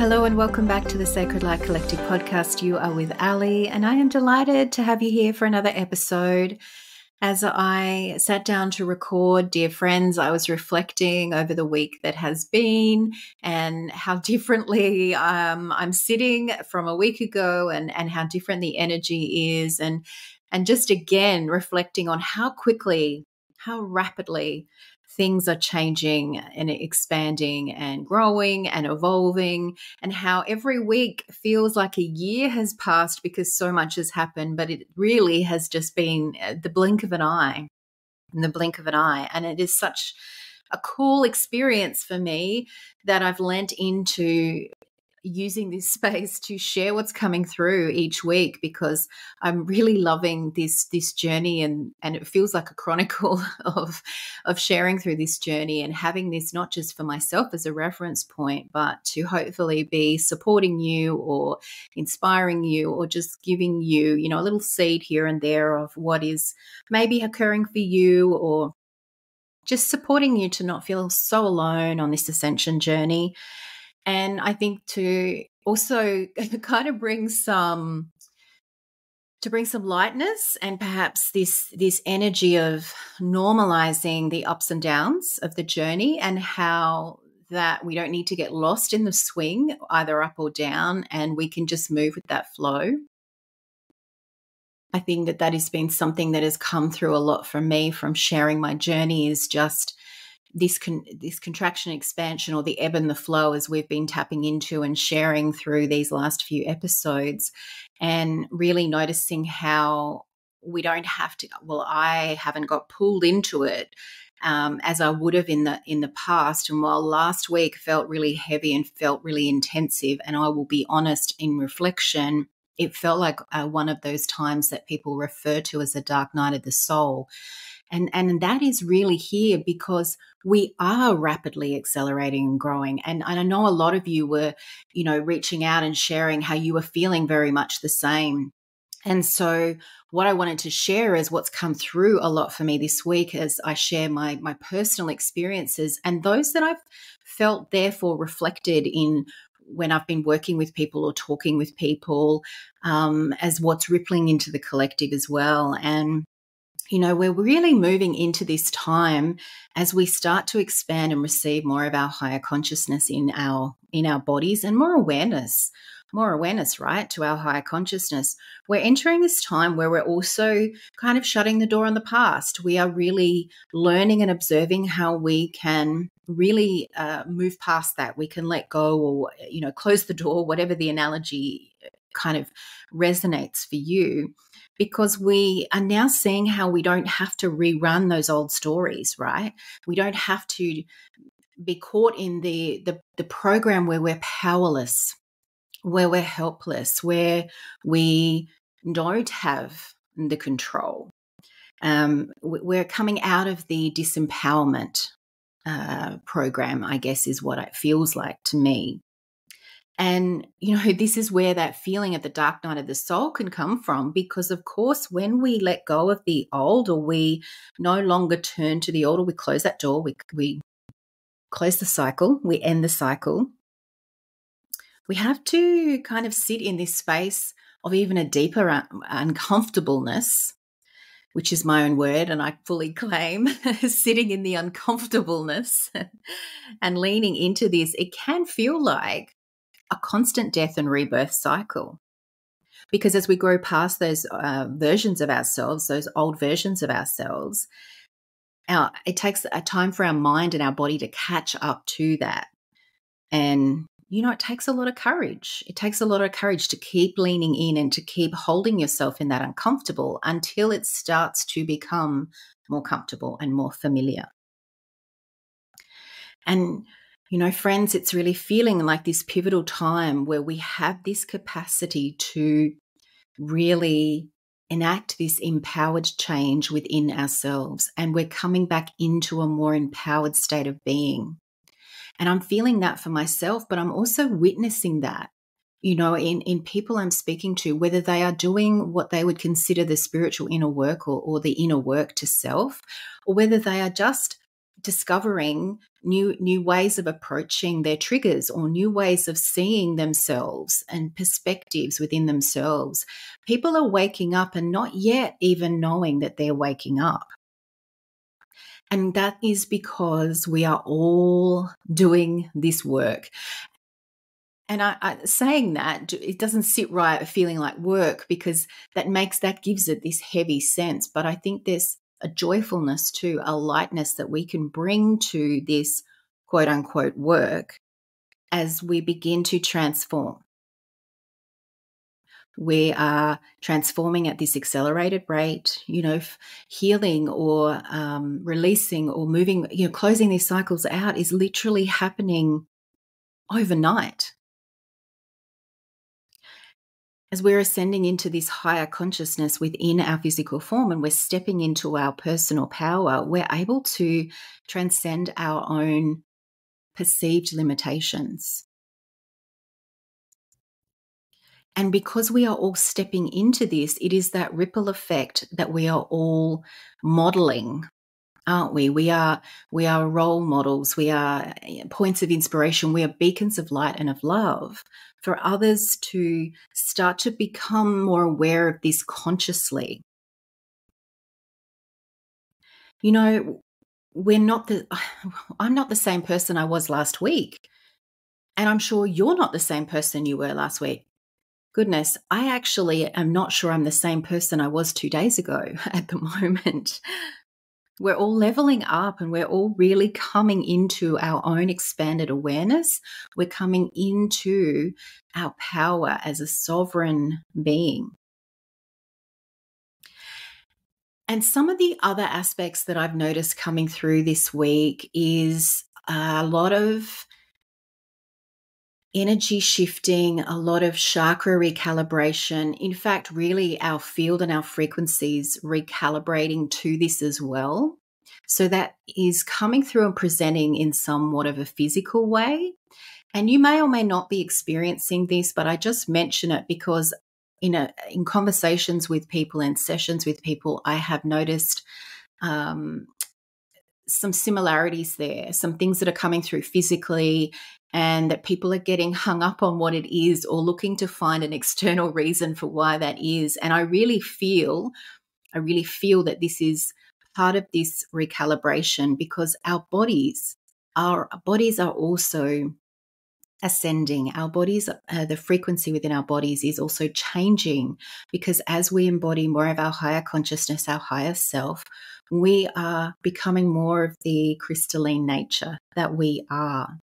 Hello and welcome back to the Sacred Light Collective podcast. You are with Ali, and I am delighted to have you here for another episode. As I sat down to record, dear friends, I was reflecting over the week that has been and how differently um, I'm sitting from a week ago, and and how different the energy is, and and just again reflecting on how quickly, how rapidly things are changing and expanding and growing and evolving, and how every week feels like a year has passed because so much has happened, but it really has just been uh, the blink of an eye, in the blink of an eye. And it is such a cool experience for me that I've lent into using this space to share what's coming through each week because I'm really loving this this journey and and it feels like a chronicle of of sharing through this journey and having this not just for myself as a reference point but to hopefully be supporting you or inspiring you or just giving you you know a little seed here and there of what is maybe occurring for you or just supporting you to not feel so alone on this ascension journey and I think to also kind of bring some to bring some lightness and perhaps this this energy of normalizing the ups and downs of the journey and how that we don't need to get lost in the swing either up or down and we can just move with that flow. I think that that has been something that has come through a lot for me from sharing my journey is just this con- this contraction expansion or the ebb and the flow as we've been tapping into and sharing through these last few episodes and really noticing how we don't have to well i haven't got pulled into it um, as i would have in the in the past. And while last week felt really heavy and felt really intensive and i will be honest in reflection it felt like uh, one of those times that people refer to as a dark night of the soul and, and that is really here because we are rapidly accelerating and growing. And, and I know a lot of you were, you know, reaching out and sharing how you were feeling very much the same. And so what I wanted to share is what's come through a lot for me this week as I share my my personal experiences and those that I've felt therefore reflected in when I've been working with people or talking with people um, as what's rippling into the collective as well. And you know, we're really moving into this time as we start to expand and receive more of our higher consciousness in our in our bodies and more awareness more awareness, right, to our higher consciousness. We're entering this time where we're also kind of shutting the door on the past. We are really learning and observing how we can really uh, move past that. We can let go or, you know, close the door, whatever the analogy kind of resonates for you because we are now seeing how we don't have to rerun those old stories, right? We don't have to be caught in the, the, the program where we're powerless, where we're helpless, where we don't have the control. Um, we're coming out of the disempowerment uh, program, I guess, is what it feels like to me. And, you know, this is where that feeling of the dark night of the soul can come from because, of course, when we let go of the old or we no longer turn to the old or we close that door, we, we close the cycle, we end the cycle, we have to kind of sit in this space of even a deeper un- uncomfortableness, which is my own word, and I fully claim sitting in the uncomfortableness and leaning into this. It can feel like a constant death and rebirth cycle. Because as we grow past those uh, versions of ourselves, those old versions of ourselves, our, it takes a time for our mind and our body to catch up to that. And, you know, it takes a lot of courage. It takes a lot of courage to keep leaning in and to keep holding yourself in that uncomfortable until it starts to become more comfortable and more familiar. And you know, friends, it's really feeling like this pivotal time where we have this capacity to really enact this empowered change within ourselves. And we're coming back into a more empowered state of being. And I'm feeling that for myself, but I'm also witnessing that, you know, in, in people I'm speaking to, whether they are doing what they would consider the spiritual inner work or, or the inner work to self, or whether they are just discovering new new ways of approaching their triggers or new ways of seeing themselves and perspectives within themselves. People are waking up and not yet even knowing that they're waking up. And that is because we are all doing this work. And I, I, saying that it doesn't sit right feeling like work because that makes that gives it this heavy sense. But i think there's a joyfulness to a lightness that we can bring to this quote unquote work as we begin to transform. We are transforming at this accelerated rate, you know, healing or um, releasing or moving, you know, closing these cycles out is literally happening overnight as we're ascending into this higher consciousness within our physical form and we're stepping into our personal power, we're able to transcend our own perceived limitations. And because we are all stepping into this, it is that ripple effect that we are all modeling aren't we? We are we are role models. We are eh, points of inspiration. We are beacons of light and of love for others to start to become more aware of this consciously. You know we're not the i'm not the same person i was last week. And i'm sure you're not the same person you were last week. Goodness i actually am not sure i'm the same person i was 2 days ago at the moment we're all leveling up and we're all really coming into our own expanded awareness. We're coming into our power as a sovereign being. And some of the other aspects that I've noticed coming through this week is a lot of energy shifting, a lot of chakra recalibration. In fact, really, our field and our frequencies recalibrating to this as well. So that is coming through and presenting in somewhat of a physical way. And you may or may not be experiencing this, but I just mention it because in a, in conversations with people and sessions with people, I have noticed um, some similarities there, some things that are coming through physically, and that people are getting hung up on what it is or looking to find an external reason for why that is. And I really feel, I really feel that this is part of this recalibration because our bodies, our bodies are also ascending. Our bodies, uh, the frequency within our bodies is also changing because as we embody more of our higher consciousness, our higher self, we are becoming more of the crystalline nature that we are.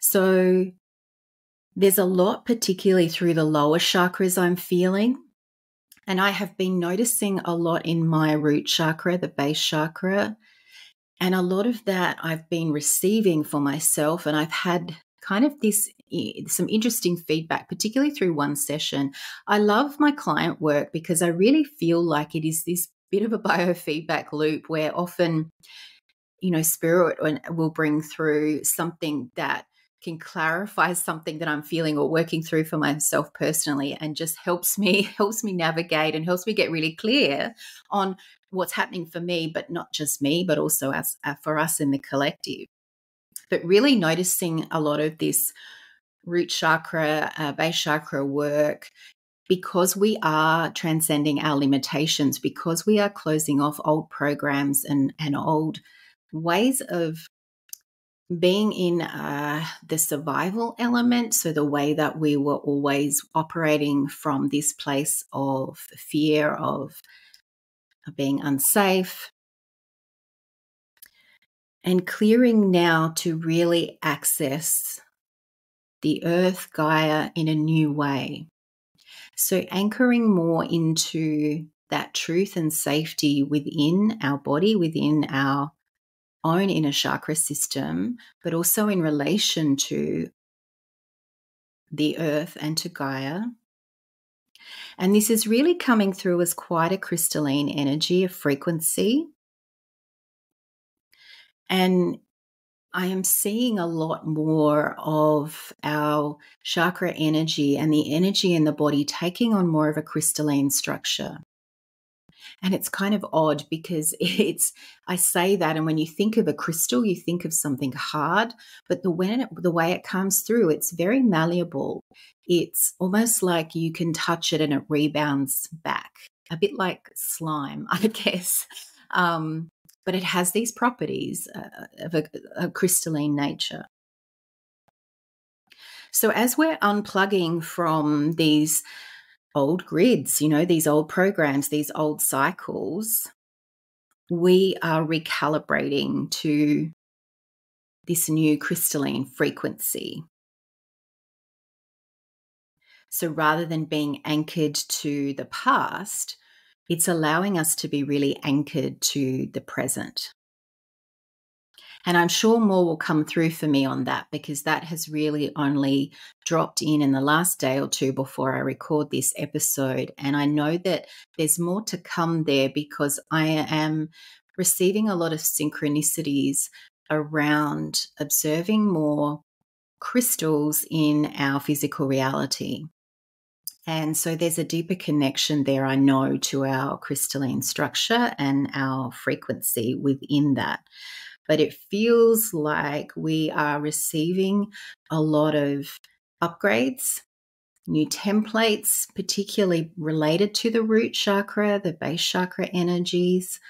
So there's a lot, particularly through the lower chakras, I'm feeling. And I have been noticing a lot in my root chakra, the base chakra. And a lot of that I've been receiving for myself. And I've had kind of this some interesting feedback, particularly through one session. I love my client work because I really feel like it is this bit of a biofeedback loop where often, you know, spirit will bring through something that can clarify something that I'm feeling or working through for myself personally and just helps me helps me navigate and helps me get really clear on what's happening for me but not just me but also as uh, for us in the collective. But really noticing a lot of this root chakra uh, base chakra work because we are transcending our limitations because we are closing off old programs and and old ways of being in uh, the survival element, so the way that we were always operating from this place of fear, of being unsafe, and clearing now to really access the earth, Gaia, in a new way. So, anchoring more into that truth and safety within our body, within our own inner chakra system, but also in relation to the earth and to Gaia. And this is really coming through as quite a crystalline energy, a frequency. And I am seeing a lot more of our chakra energy and the energy in the body taking on more of a crystalline structure. And it's kind of odd because it's, I say that, and when you think of a crystal, you think of something hard, but the, when it, the way it comes through, it's very malleable. It's almost like you can touch it and it rebounds back, a bit like slime, I guess. Um, but it has these properties uh, of a, a crystalline nature. So, as we're unplugging from these old grids, you know, these old programs, these old cycles, we are recalibrating to this new crystalline frequency. So rather than being anchored to the past, it's allowing us to be really anchored to the present. And I'm sure more will come through for me on that because that has really only dropped in in the last day or two before I record this episode. And I know that there's more to come there because I am receiving a lot of synchronicities around observing more crystals in our physical reality. And so there's a deeper connection there, I know, to our crystalline structure and our frequency within that but it feels like we are receiving a lot of upgrades, new templates, particularly related to the root chakra, the base chakra energies.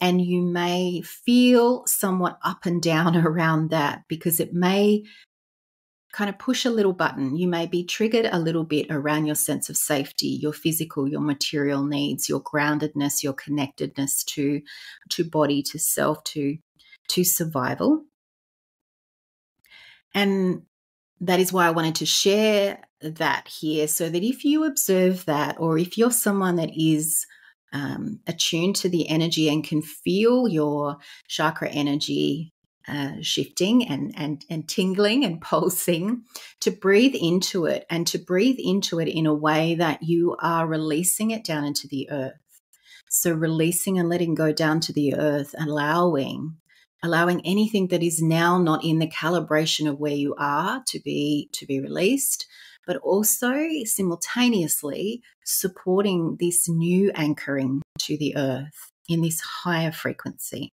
And you may feel somewhat up and down around that because it may kind of push a little button. You may be triggered a little bit around your sense of safety, your physical, your material needs, your groundedness, your connectedness to to body, to self, to to survival. And that is why I wanted to share that here so that if you observe that, or if you're someone that is um, attuned to the energy and can feel your chakra energy uh, shifting and, and, and tingling and pulsing, to breathe into it and to breathe into it in a way that you are releasing it down into the earth. So, releasing and letting go down to the earth, allowing allowing anything that is now not in the calibration of where you are to be to be released but also simultaneously supporting this new anchoring to the earth in this higher frequency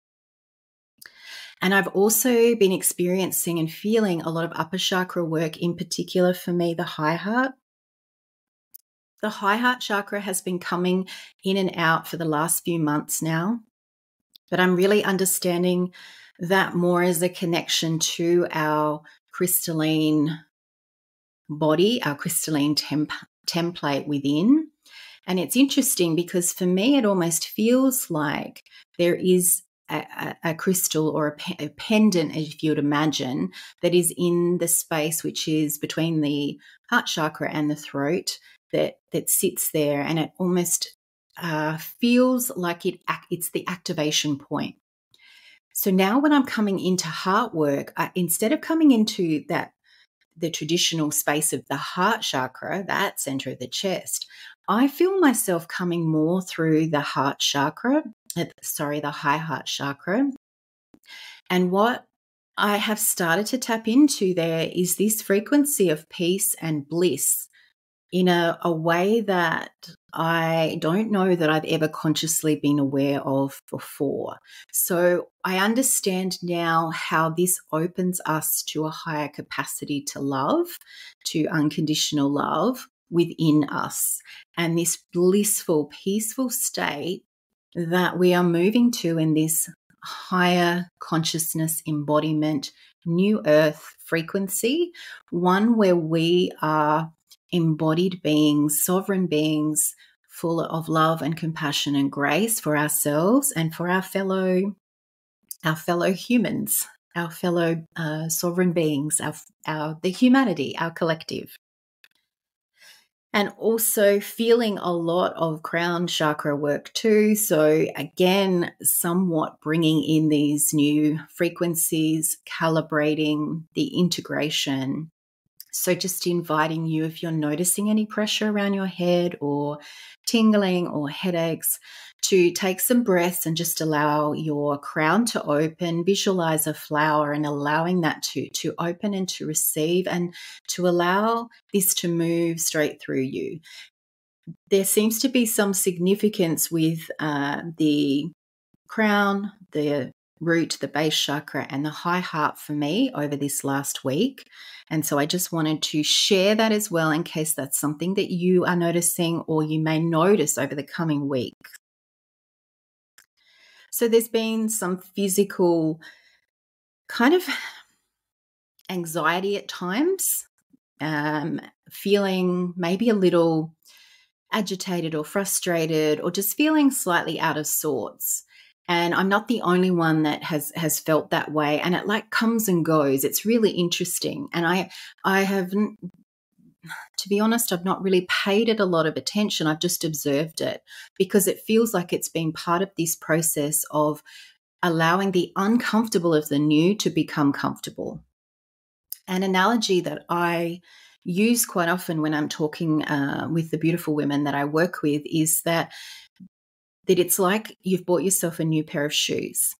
and I've also been experiencing and feeling a lot of upper chakra work, in particular for me, the high heart. The high heart chakra has been coming in and out for the last few months now. But I'm really understanding that more as a connection to our crystalline body, our crystalline temp- template within. And it's interesting because for me, it almost feels like there is a, a, crystal or a, pe- a, pendant, if you would imagine, that is in the space which is between the heart chakra and the throat that that sits there, and it almost uh, feels like it it's the activation point. So now when I'm coming into heart work, I, instead of coming into that the traditional space of the heart chakra, that center of the chest, I feel myself coming more through the heart chakra, uh, sorry, the high heart chakra. And what I have started to tap into there is this frequency of peace and bliss in a, a way that I don't know that I've ever consciously been aware of before. So I understand now how this opens us to a higher capacity to love, to unconditional love within us, and this blissful, peaceful state that we are moving to in this higher consciousness embodiment, new earth frequency, one where we are embodied beings, sovereign beings, full of love and compassion and grace for ourselves and for our fellow our fellow humans, our fellow uh, sovereign beings, our, our the humanity, our collective. And also feeling a lot of crown chakra work too. So, again, somewhat bringing in these new frequencies, calibrating the integration so, just inviting you if you're noticing any pressure around your head or tingling or headaches, to take some breaths and just allow your crown to open. Visualize a flower and allowing that to, to open and to receive and to allow this to move straight through you. there seems to be some significance with uh, the crown, the root, the base chakra, and the high heart for me over this last week. And so I just wanted to share that as well in case that's something that you are noticing or you may notice over the coming week. So there's been some physical kind of anxiety at times, um, feeling maybe a little agitated or frustrated or just feeling slightly out of sorts. And i'm not the only one that has has felt that way and it like comes and goes. It's really interesting and i i have to be honest i've not really paid it a lot of attention i've just observed it because it feels like it's been part of this process of allowing the uncomfortable of the new to become comfortable an analogy that i use quite often when i'm talking uh, with the beautiful women that i work with is that that it's like you've bought yourself a new pair of shoes.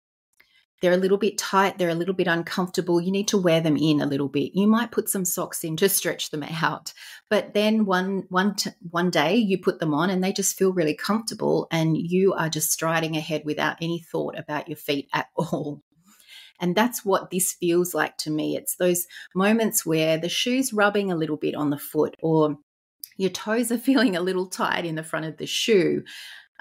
They're a little bit tight, they're a little bit uncomfortable. You need to wear them in a little bit. You might put some socks in to stretch them out. But then one one one day you put them on and they just feel really comfortable and you are just striding ahead without any thought about your feet at all. And that's what this feels like to me. It's those moments where the shoe's rubbing a little bit on the foot or your toes are feeling a little tight in the front of the shoe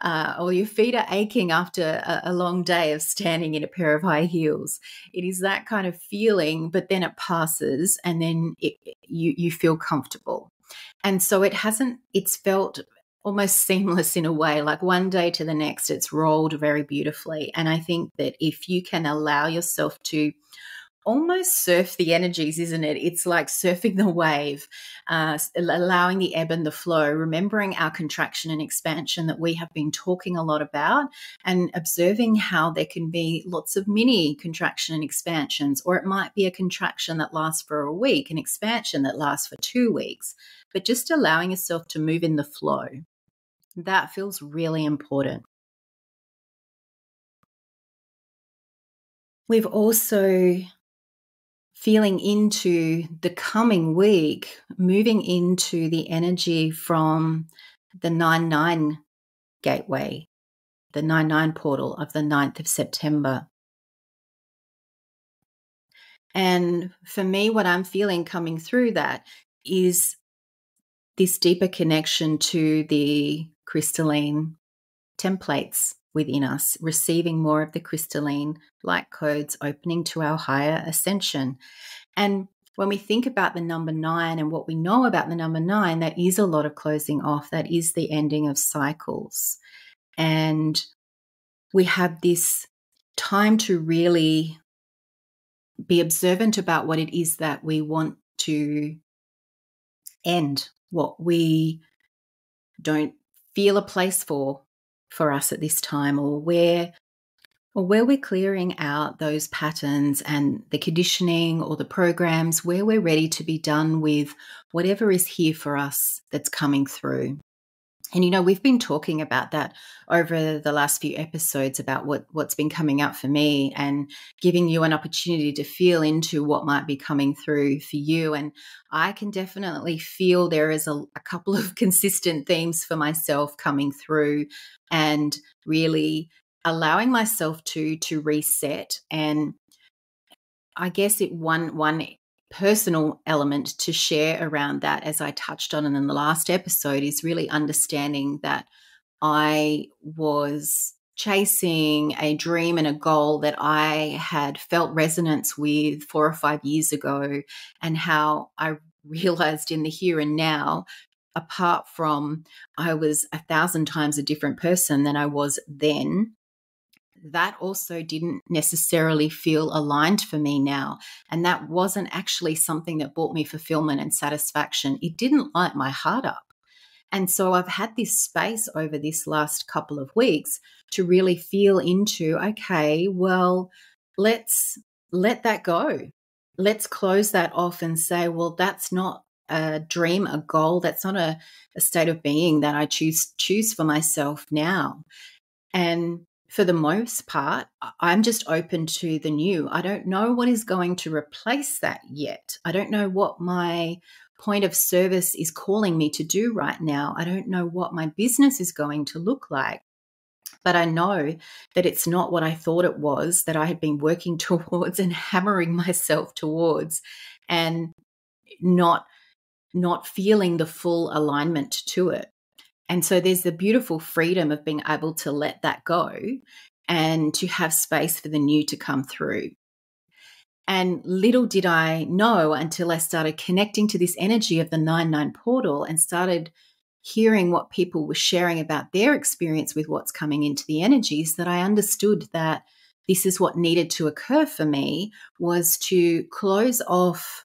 uh, or your feet are aching after a, a, long day of standing in a pair of high heels. It is that kind of feeling, but then it passes and then it, you, you feel comfortable. And so it hasn't, it's felt almost seamless in a way, like one day to the next, it's rolled very beautifully. And I think that if you can allow yourself to almost surf the energies, isn't it? It's like surfing the wave, uh, allowing the ebb and the flow, remembering our contraction and expansion that we have been talking a lot about, and observing how there can be lots of mini contraction and expansions, or it might be a contraction that lasts for a week, an expansion that lasts for two weeks, but just allowing yourself to move in the flow. That feels really important. We've also feeling into the coming week, moving into the energy from the 9 9 gateway, the 9 9 portal of the 9th of September. And for me, what I'm feeling coming through that is this deeper connection to the crystalline templates within us, receiving more of the crystalline light codes, opening to our higher ascension. And when we think about the number nine and what we know about the number nine, that is a lot of closing off, that is the ending of cycles. And we have this time to really be observant about what it is that we want to end, what we don't feel a place for, for us at this time or where or where we're clearing out those patterns and the conditioning or the programs where we're ready to be done with whatever is here for us that's coming through. And you know, we've been talking about that over the last few episodes about what what's been coming up for me and giving you an opportunity to feel into what might be coming through for you. And I can definitely feel there is a, a couple of consistent themes for myself coming through and really allowing myself to to reset and I guess it one one personal element to share around that, as I touched on in the last episode, is really understanding that I was chasing a dream and a goal that I had felt resonance with four or five years ago, and how I realized in the here and now, apart from I was a thousand times a different person than I was then, that also didn't necessarily feel aligned for me now. And that wasn't actually something that brought me fulfillment and satisfaction. It didn't light my heart up. And so I've had this space over this last couple of weeks to really feel into okay, well, let's let that go. Let's close that off and say, well, that's not a dream, a goal. That's not a, a state of being that I choose choose for myself now. And for the most part, I'm just open to the new. I don't know what is going to replace that yet. I don't know what my point of service is calling me to do right now. I don't know what my business is going to look like. But I know that it's not what I thought it was that I had been working towards and hammering myself towards and not not feeling the full alignment to it. And so there's the beautiful freedom of being able to let that go and to have space for the new to come through. And little did I know until I started connecting to this energy of the 9 9 portal and started hearing what people were sharing about their experience with what's coming into the energies that I understood that this is what needed to occur for me was to close off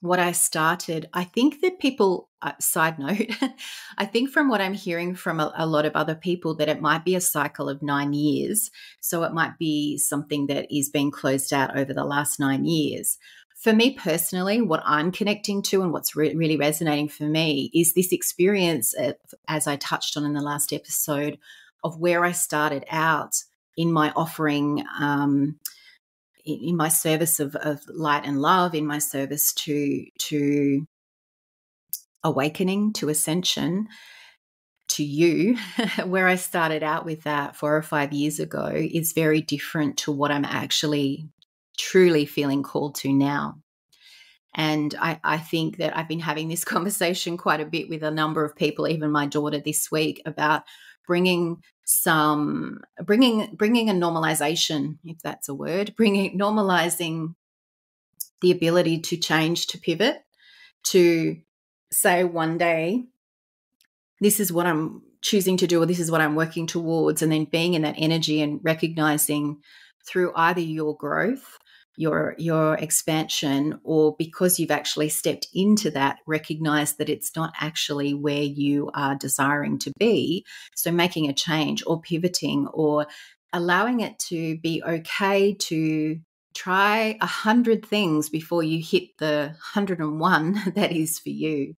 what I started, I think that people, uh, side note, I think from what I'm hearing from a, a, lot of other people that it might be a cycle of nine years. So it might be something that is being closed out over the last nine years. For me personally, what I'm connecting to and what's re- really resonating for me is this experience, as I touched on in the last episode, of where I started out in my offering. Um, in my service of, of light and love, in my service to to awakening, to ascension, to you, where I started out with that four or five years ago is very different to what I'm actually truly feeling called to now. And I, I, think that I've been having this conversation quite a bit with a number of people, even my daughter this week, about bringing some bringing bringing a normalization if that's a word bringing normalizing the ability to change to pivot to say one day this is what i'm choosing to do or this is what i'm working towards and then being in that energy and recognizing through either your growth your your expansion or because you've actually stepped into that recognize that it's not actually where you are desiring to be. So making a change or pivoting or allowing it to be okay to try a hundred things before you hit the 101 that is for you.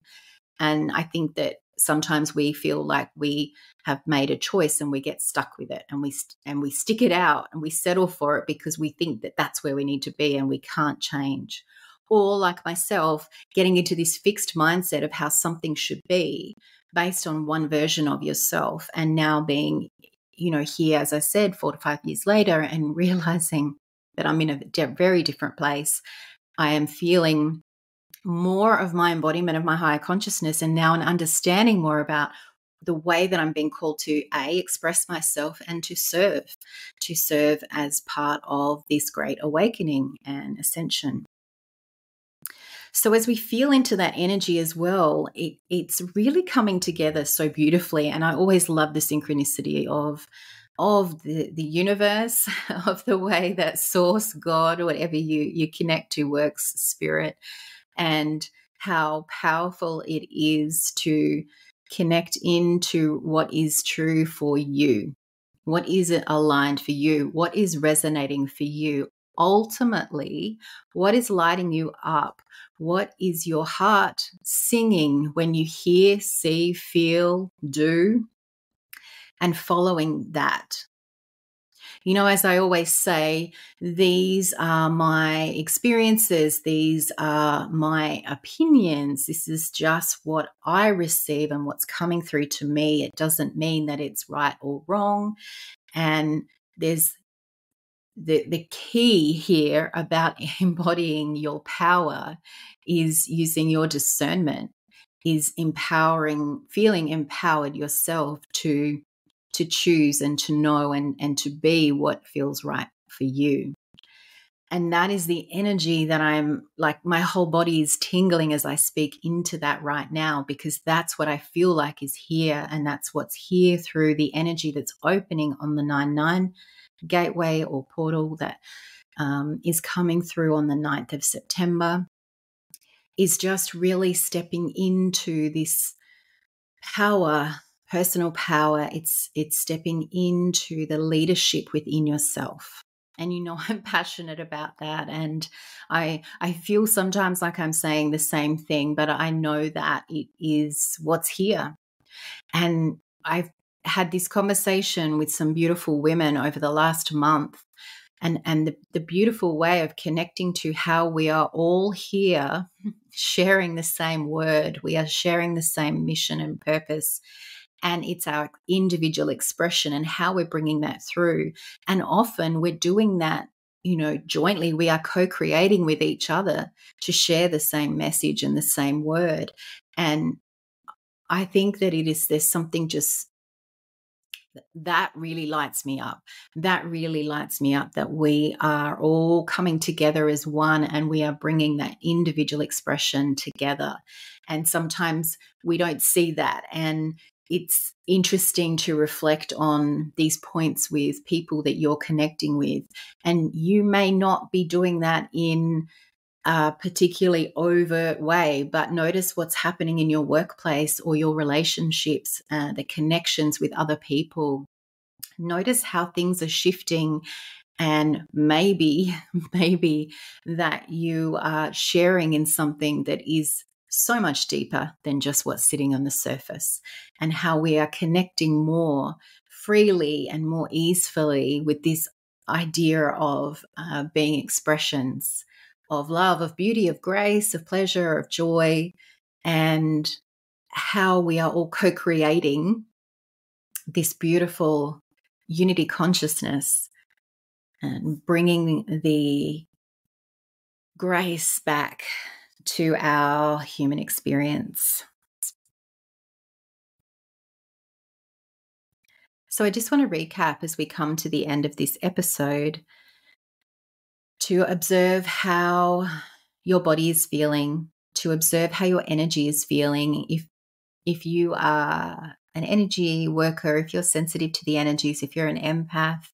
And i think that sometimes we feel like we have made a choice and we get stuck with it and we and we stick it out and we settle for it because we think that that's where we need to be and we can't change. Or like myself getting into this fixed mindset of how something should be based on one version of yourself and now being you know here as i said 4 to 5 years later and realizing that i'm in a very different place. I am feeling more of my embodiment of my higher consciousness and now an understanding more about the way that I'm being called to A, express myself and to serve, to serve as part of this great awakening and ascension. So, as we feel into that energy as well, it, it's really coming together so beautifully. And I always love the synchronicity of of the, the universe, of the way that source, God, whatever you, you connect to works, spirit, and how powerful it is to connect into what is true for you. What is it aligned for you? What is resonating for you? Ultimately, what is lighting you up? What is your heart singing when you hear, see, feel, do? And following that. You know, as I always say, these are my experiences, these are my opinions. This is just what I receive and what's coming through to me. It doesn't mean that it's right or wrong. And there's the, the key here about embodying your power is using your discernment, is empowering, feeling empowered yourself to to choose and to know and, and to be what feels right for you. And that is the energy that I'm like, my whole body is tingling as I speak into that right now, because that's what I feel like is here. And that's what's here through the energy that's opening on the 9 9 gateway or portal that um, is coming through on the 9th of September, is just really stepping into this power personal power it's it's stepping into the leadership within yourself. And you know i'm passionate about that. And i i feel sometimes like i'm saying the same thing but i know that it is what's here. And i've had this conversation with some beautiful women over the last month. And and the, the beautiful way of connecting to how we are all here sharing the same word we are sharing the same mission and purpose and it's our individual expression and how we're bringing that through and often we're doing that you know jointly we are co-creating with each other to share the same message and the same word and i think that it is there's something just that really lights me up. That really lights me up that we are all coming together as one and we are bringing that individual expression together. And sometimes we don't see that. And it's interesting to reflect on these points with people that you're connecting with. And you may not be doing that in a particularly overt way, but notice what's happening in your workplace or your relationships, uh, the connections with other people. Notice how things are shifting. And maybe, maybe that you are sharing in something that is so much deeper than just what's sitting on the surface, and how we are connecting more freely and more easily with this idea of uh, being expressions of love, of beauty, of grace, of pleasure, of joy, and how we are all co creating this beautiful unity consciousness and bringing the grace back to our human experience. So, I just want to recap as we come to the end of this episode to observe how your body is feeling, to observe how your energy is feeling. If if you are an energy worker, if you're sensitive to the energies, if you're an empath,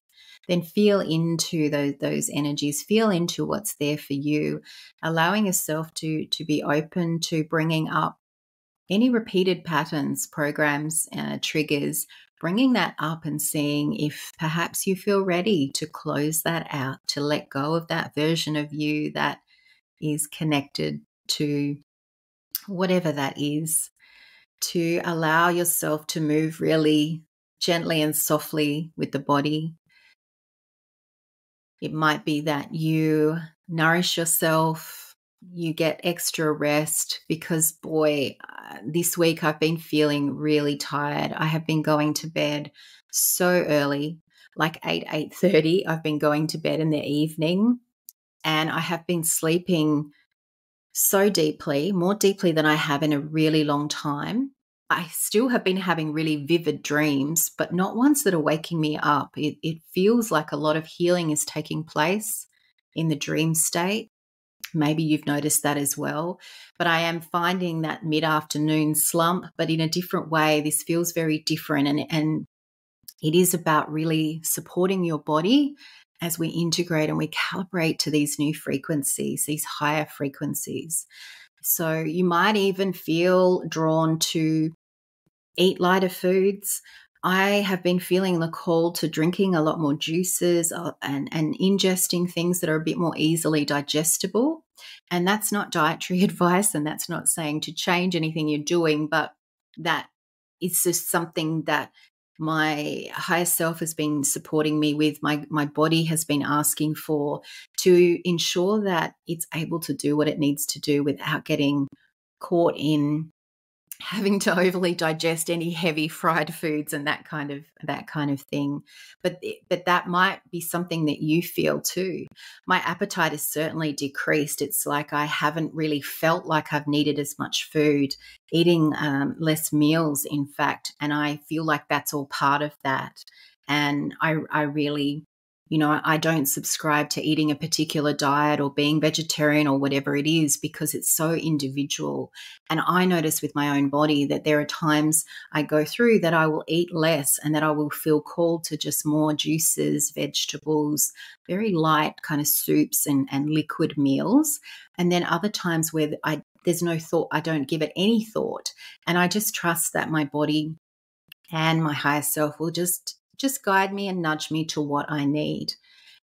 then feel into those those energies, feel into what's there for you, allowing yourself to to be open to bringing up any repeated patterns, programs, uh, triggers, bringing that up and seeing if perhaps you feel ready to close that out, to let go of that version of you that is connected to whatever that is, to allow yourself to move really gently and softly with the body. It might be that you nourish yourself you get extra rest because boy uh, this week i've been feeling really tired. I have been going to bed so early like 8 8.30 i've been going to bed in the evening and i have been sleeping so deeply more deeply than i have in a really long time i still have been having really vivid dreams but not ones that are waking me up it, it feels like a lot of healing is taking place in the dream state Maybe you've noticed that as well. But I am finding that mid afternoon slump, but in a different way. This feels very different. And, and it is about really supporting your body as we integrate and we calibrate to these new frequencies, these higher frequencies. So you might even feel drawn to eat lighter foods. I have been feeling the call to drinking a lot more juices uh, and, and ingesting things that are a bit more easily digestible. And that's not dietary advice, and that's not saying to change anything you're doing, but that is just something that my higher self has been supporting me with my my body has been asking for to ensure that it's able to do what it needs to do without getting caught in having to overly digest any heavy fried foods and that kind of that kind of thing. But but that might be something that you feel too. My appetite is certainly decreased. It's like i haven't really felt like i've needed as much food eating um, less meals in fact and i feel like that's all part of that. And i i really you know, I don't subscribe to eating a particular diet or being vegetarian or whatever it is because it's so individual. And I notice with my own body that there are times I go through that I will eat less and that I will feel called to just more juices, vegetables, very light kind of soups and, and liquid meals. And then other times where I there's no thought, I don't give it any thought. And I just trust that my body and my higher self will just just guide me and nudge me to what I need.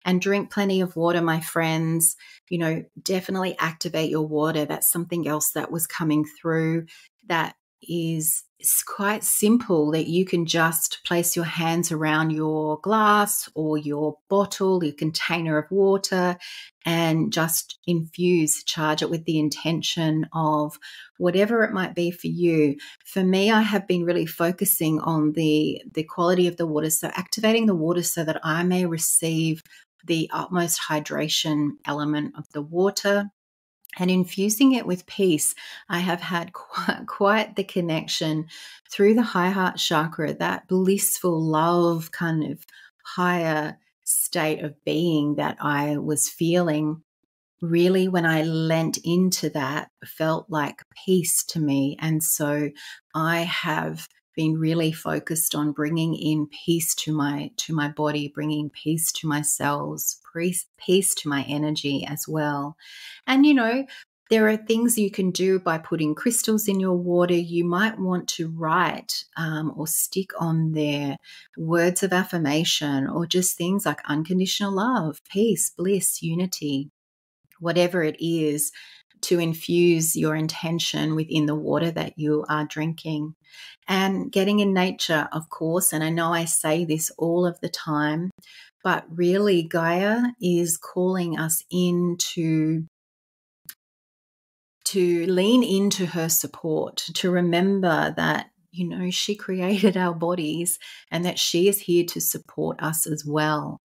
And drink plenty of water, my friends. You know, definitely activate your water. That's something else that was coming through that is it's quite simple that you can just place your hands around your glass or your bottle, your container of water, and just infuse, charge it with the intention of whatever it might be for you. For me, I have been really focusing on the the quality of the water, so activating the water so that I may receive the utmost hydration element of the water and infusing it with peace, I have had quite, quite the connection through the high heart chakra, that blissful love kind of higher state of being that I was feeling. Really, when I lent into that, felt like peace to me. And so I have been really focused on bringing in peace to my to my body bringing peace to my cells peace, peace to my energy as well and you know there are things you can do by putting crystals in your water. You might want to write um, or stick on there words of affirmation or just things like unconditional love, peace, bliss, unity, whatever it is to infuse your intention within the water that you are drinking. And getting in nature, of course, and I know I say this all of the time, but really Gaia is calling us into to lean into her support, to remember that, you know, she created our bodies and that she is here to support us as well.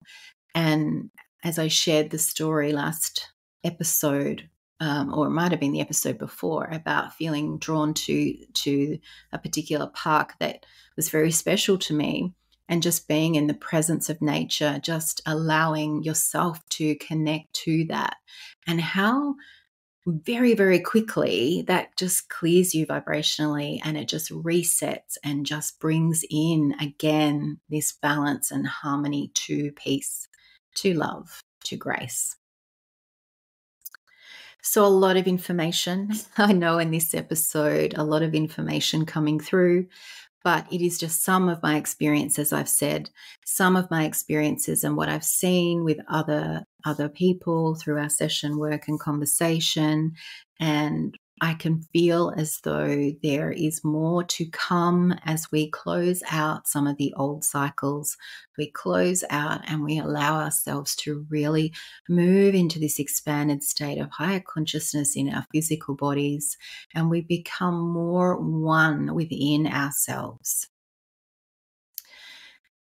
And as I shared the story last episode um, or it might have been the episode before about feeling drawn to to a particular park that was very special to me and just being in the presence of nature just allowing yourself to connect to that. And how very very quickly that just clears you vibrationally and it just resets and just brings in again this balance and harmony to peace to love to grace so, a lot of information. I know in this episode, a lot of information coming through, but it is just some of my experiences I've said, some of my experiences and what I've seen with other other people through our session work and conversation and I can feel as though there is more to come as we close out some of the old cycles. We close out and we allow ourselves to really move into this expanded state of higher consciousness in our physical bodies and we become more one within ourselves.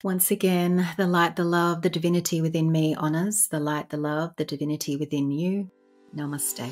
Once again, the light, the love, the divinity within me honors the light, the love, the divinity within you. Namaste.